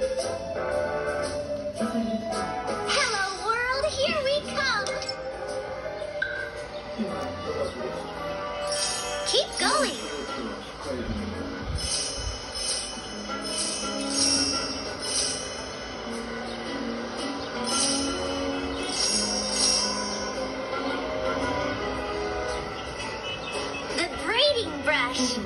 Hello, world, here we come. Keep going. The braiding brush.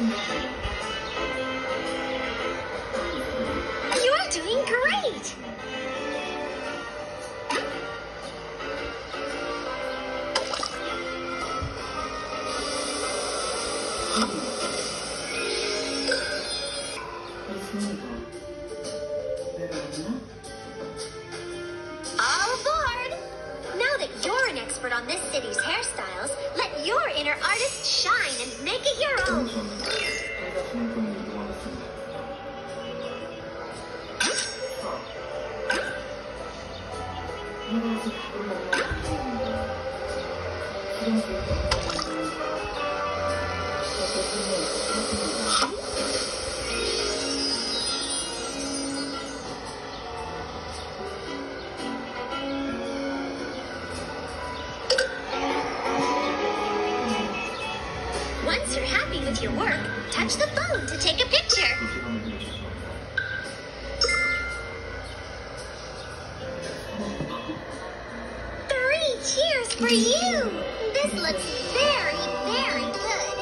You're doing great. All aboard! Now that you're an expert on this city's hairstyles, let your inner artist shine and make it your own. 중동에 이동하겠습니다. 이곳이 바로 만나는 지금 Once you're happy with your work, touch the phone to take a picture. Three cheers for you! This looks very, very good.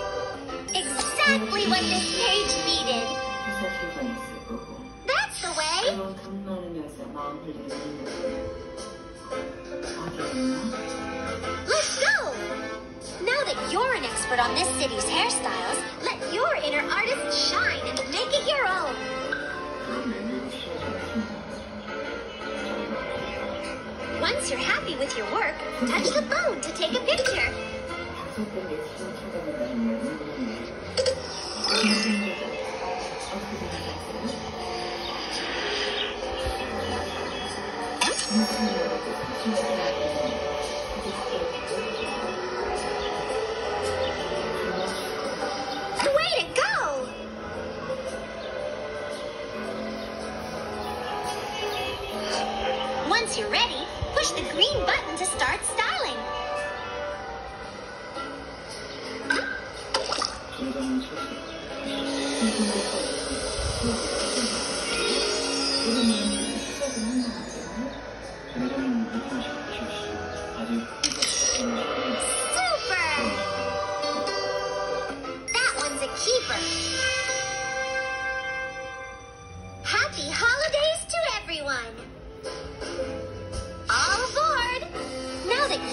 Exactly what this page needed. That's the way. Let's go! Now that you're an expert on this city's hairstyles, let your inner artist shine and make it your own. Once you're happy with your work, touch the phone to take a picture. Way Once you're ready, push the green button to start styling. Super!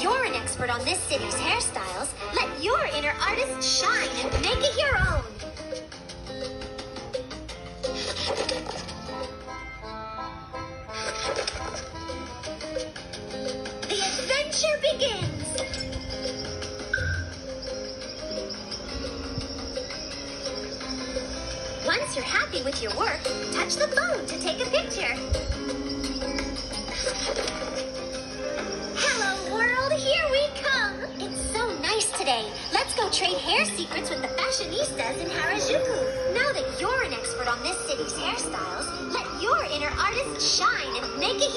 You're an expert on this city's hairstyles, let your inner artist shine and make it your own. The adventure begins! Once you're happy with your work, touch the phone to take a picture. Trade hair secrets with the fashionistas in Harajuku. Now that you're an expert on this city's hairstyles, let your inner artist shine and make it